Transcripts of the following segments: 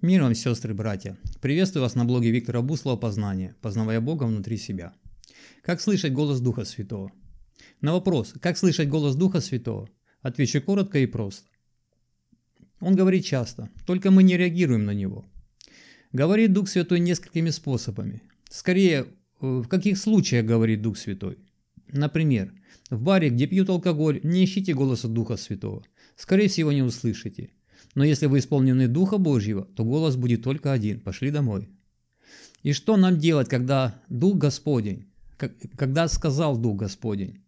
Мир вам, сестры и братья! Приветствую вас на блоге Виктора Буслова «Познание», познавая Бога внутри себя. Как слышать голос Духа Святого? На вопрос, как слышать голос Духа Святого, отвечу коротко и просто. Он говорит часто, только мы не реагируем на него. Говорит Дух Святой несколькими способами. Скорее, в каких случаях говорит Дух Святой? Например, в баре, где пьют алкоголь, не ищите голоса Духа Святого. Скорее всего, не услышите – но если вы исполнены Духа Божьего, то голос будет только один – пошли домой. И что нам делать, когда Дух Господень, когда сказал Дух Господень?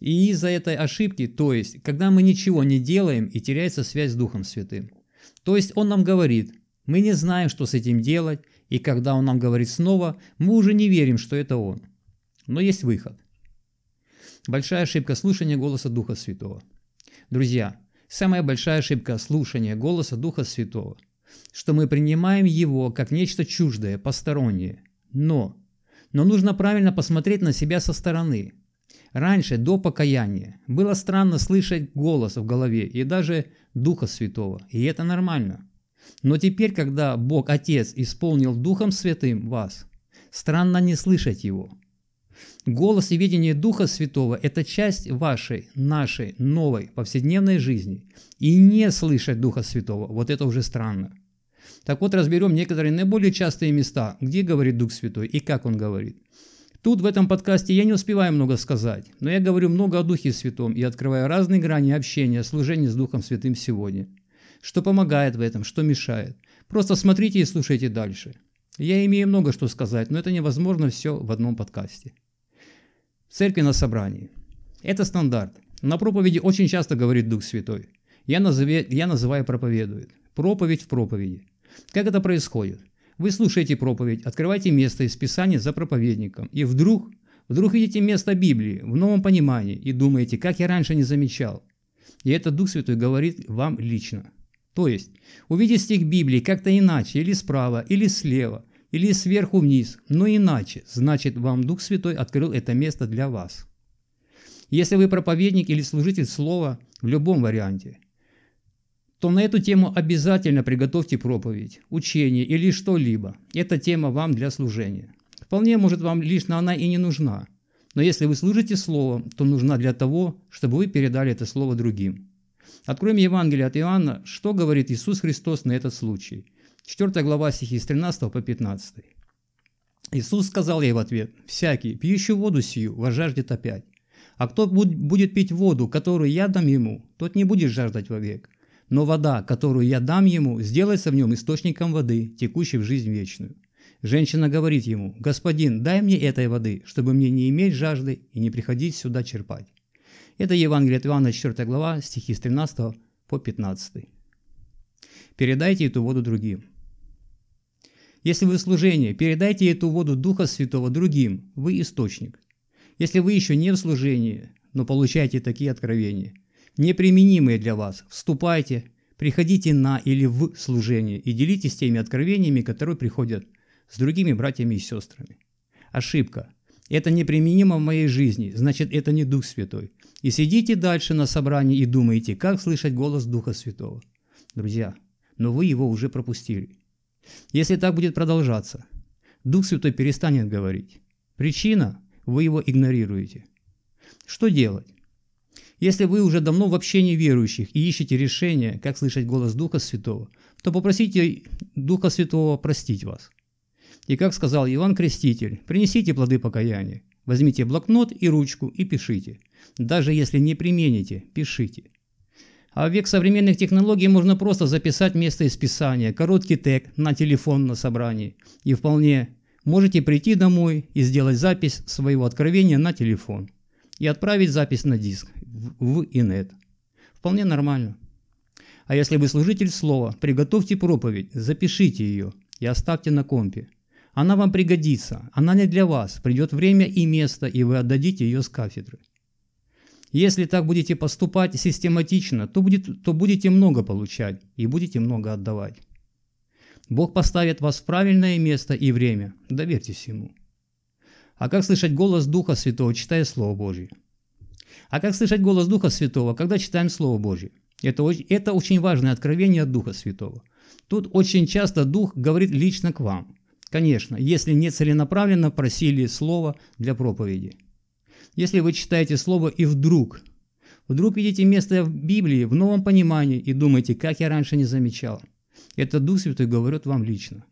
И из-за этой ошибки, то есть, когда мы ничего не делаем и теряется связь с Духом Святым. То есть Он нам говорит, мы не знаем, что с этим делать, и когда Он нам говорит снова, мы уже не верим, что это Он. Но есть выход. Большая ошибка слушания голоса Духа Святого. Друзья, Самая большая ошибка слушания голоса Духа Святого, что мы принимаем его как нечто чуждое, постороннее. Но, но нужно правильно посмотреть на себя со стороны. Раньше, до покаяния, было странно слышать голос в голове и даже Духа Святого, и это нормально. Но теперь, когда Бог Отец исполнил Духом Святым вас, странно не слышать Его – Голос и видение Духа Святого – это часть вашей, нашей, новой, повседневной жизни. И не слышать Духа Святого – вот это уже странно. Так вот, разберем некоторые наиболее частые места, где говорит Дух Святой и как Он говорит. Тут в этом подкасте я не успеваю много сказать, но я говорю много о Духе Святом и открываю разные грани общения, служения с Духом Святым сегодня. Что помогает в этом, что мешает. Просто смотрите и слушайте дальше. Я имею много что сказать, но это невозможно все в одном подкасте церкви на собрании. Это стандарт. На проповеди очень часто говорит Дух Святой. Я, называю, я называю проповедует. Проповедь в проповеди. Как это происходит? Вы слушаете проповедь, открываете место из Писания за проповедником, и вдруг, вдруг видите место Библии в новом понимании и думаете, как я раньше не замечал. И это Дух Святой говорит вам лично. То есть, увидеть стих Библии как-то иначе, или справа, или слева, или сверху вниз, но иначе, значит вам Дух Святой открыл это место для вас. Если вы проповедник или служитель слова в любом варианте, то на эту тему обязательно приготовьте проповедь, учение или что-либо. Эта тема вам для служения. Вполне может вам лично она и не нужна. Но если вы служите Словом, то нужна для того, чтобы вы передали это Слово другим. Откроем Евангелие от Иоанна, что говорит Иисус Христос на этот случай – 4 глава стихи с 13 по 15. Иисус сказал ей в ответ, «Всякий, пьющий воду сию, возжаждет опять. А кто будет пить воду, которую я дам ему, тот не будет жаждать вовек. Но вода, которую я дам ему, сделается в нем источником воды, текущей в жизнь вечную». Женщина говорит ему, «Господин, дай мне этой воды, чтобы мне не иметь жажды и не приходить сюда черпать». Это Евангелие от Иоанна, 4 глава, стихи с 13 по 15. Передайте эту воду другим. Если вы служение, передайте эту воду Духа Святого другим, вы источник. Если вы еще не в служении, но получаете такие откровения, неприменимые для вас, вступайте, приходите на или в служение и делитесь теми откровениями, которые приходят с другими братьями и сестрами. Ошибка. Это неприменимо в моей жизни, значит, это не Дух Святой. И сидите дальше на собрании и думаете, как слышать голос Духа Святого. Друзья, но вы его уже пропустили. Если так будет продолжаться, Дух Святой перестанет говорить. Причина – вы его игнорируете. Что делать? Если вы уже давно в общении верующих и ищете решение, как слышать голос Духа Святого, то попросите Духа Святого простить вас. И как сказал Иван Креститель, принесите плоды покаяния, возьмите блокнот и ручку и пишите. Даже если не примените, пишите. А в век современных технологий можно просто записать место из Писания, короткий тег на телефон на собрании. И вполне можете прийти домой и сделать запись своего откровения на телефон. И отправить запись на диск в инет. Вполне нормально. А если вы служитель слова, приготовьте проповедь, запишите ее и оставьте на компе. Она вам пригодится, она не для вас, придет время и место, и вы отдадите ее с кафедры. Если так будете поступать систематично, то, будет, то будете много получать и будете много отдавать. Бог поставит вас в правильное место и время. Доверьтесь Ему. А как слышать голос Духа Святого, читая Слово Божье? А как слышать голос Духа Святого, когда читаем Слово Божье? Это, это очень важное откровение от Духа Святого. Тут очень часто Дух говорит лично к вам. Конечно, если не целенаправленно просили Слово для проповеди. Если вы читаете Слово и вдруг, вдруг видите место в Библии в новом понимании и думаете, как я раньше не замечал. Это Дух Святой говорит вам лично.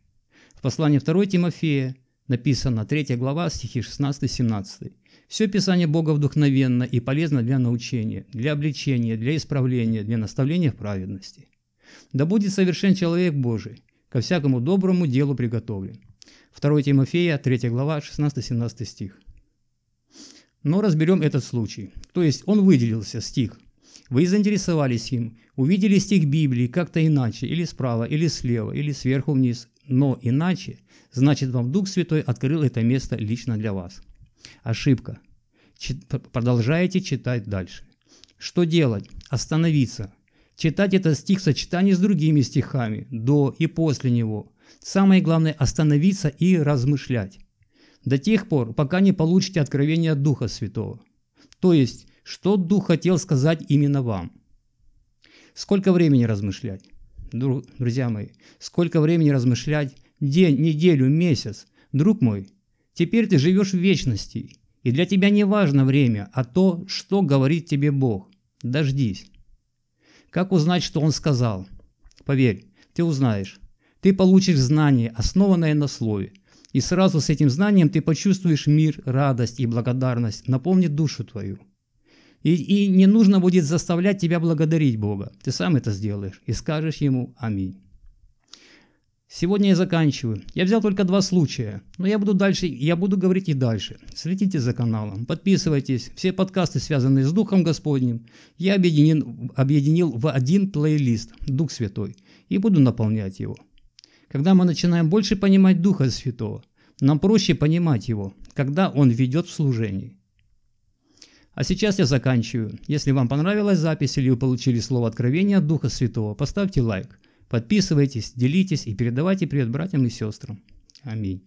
В послании 2 Тимофея написано 3 глава, стихи 16-17. Все Писание Бога вдохновенно и полезно для научения, для обличения, для исправления, для наставления в праведности. Да будет совершен человек Божий, ко всякому доброму делу приготовлен. 2 Тимофея, 3 глава, 16-17 стих. Но разберем этот случай. То есть он выделился, стих. Вы заинтересовались им, увидели стих Библии как-то иначе, или справа, или слева, или сверху вниз, но иначе, значит вам Дух Святой открыл это место лично для вас. Ошибка. Чит, продолжаете читать дальше. Что делать? Остановиться. Читать этот стих в сочетании с другими стихами, до и после него. Самое главное – остановиться и размышлять. До тех пор, пока не получите откровение от Духа Святого. То есть, что Дух хотел сказать именно вам. Сколько времени размышлять? Друзья мои, сколько времени размышлять? День, неделю, месяц. Друг мой, Теперь ты живешь в вечности, и для тебя не важно время, а то, что говорит тебе Бог. Дождись. Как узнать, что Он сказал? Поверь, ты узнаешь. Ты получишь знание, основанное на слове. И сразу с этим знанием ты почувствуешь мир, радость и благодарность, наполнит душу твою. И, и не нужно будет заставлять тебя благодарить Бога. Ты сам это сделаешь и скажешь Ему «Аминь». Сегодня я заканчиваю. Я взял только два случая, но я буду дальше, я буду говорить и дальше. Следите за каналом, подписывайтесь. Все подкасты, связанные с Духом Господним, я объединил, объединил в один плейлист «Дух Святой» и буду наполнять его. Когда мы начинаем больше понимать Духа Святого, нам проще понимать Его, когда Он ведет в служении. А сейчас я заканчиваю. Если вам понравилась запись или вы получили слово откровения от Духа Святого, поставьте лайк – Подписывайтесь, делитесь и передавайте привет братьям и сестрам. Аминь.